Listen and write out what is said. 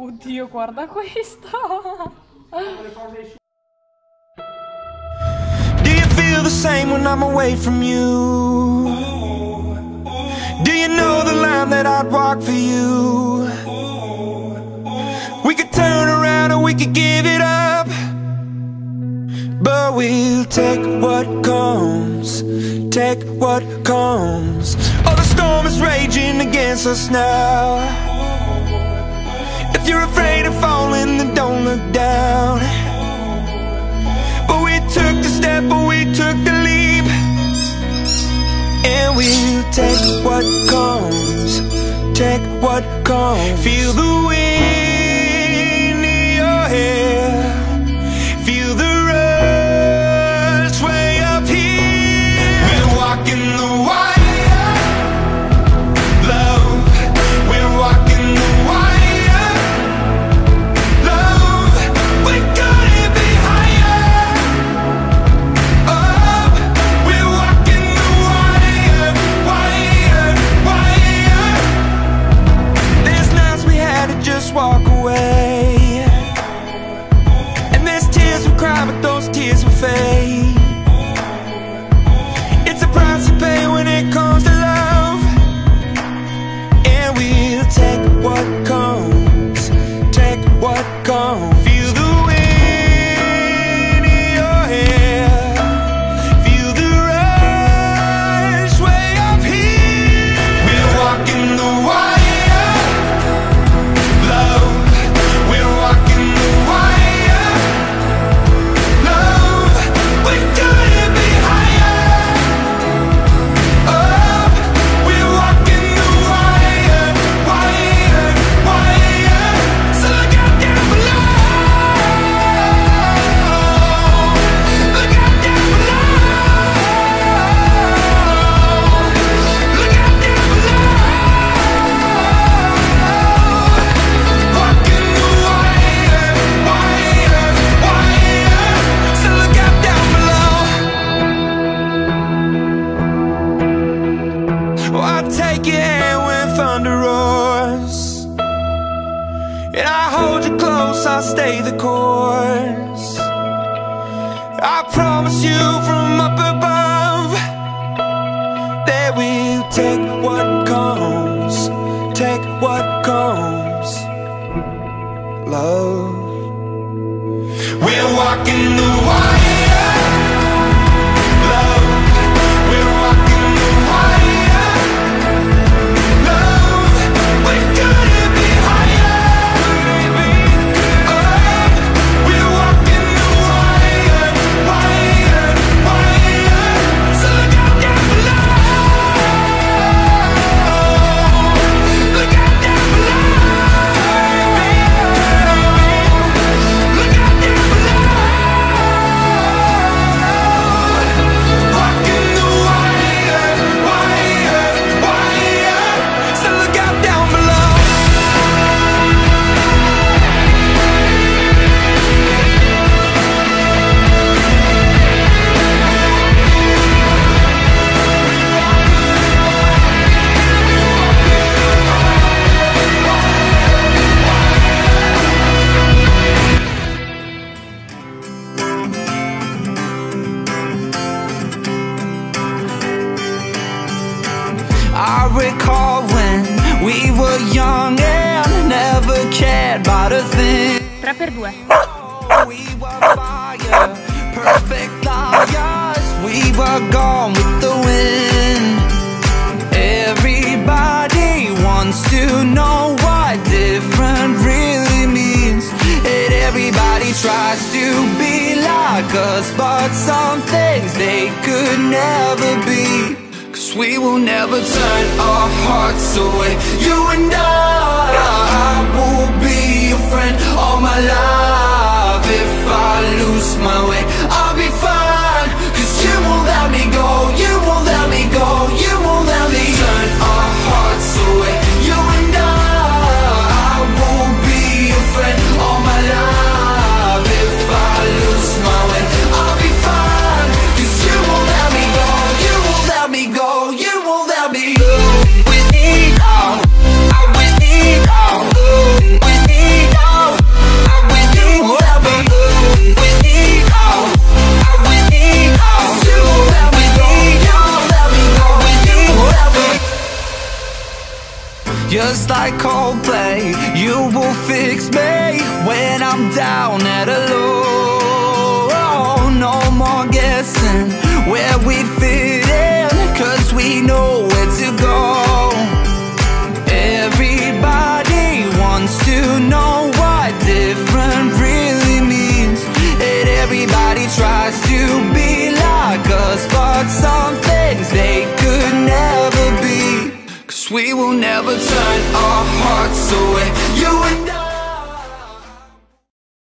Oddio, guarda questo. Do you feel the same when I'm away from you? Do you know the line that I'd walk for you? We could turn around or we could give it up. But we'll take what comes, take what comes. Oh, the storm is raging against us now. Afraid of falling, then don't look down. But we took the step, but we took the leap. And we'll take what comes, take what comes. Feel the wind And I hold you close, I'll stay the course. I promise you from up above that we'll take what comes, take what comes, love. We're walking the wire, 3 per 2 We were fire, perfect liars. We were gone with the wind. Everybody wants to know what different really means. And everybody tries to be like us, but some things they could never be. Cause we will never turn our hearts away. You and I, I will be just like Coldplay. You will fix me when I'm down at a low. No more guessing we will never turn our hearts away. You and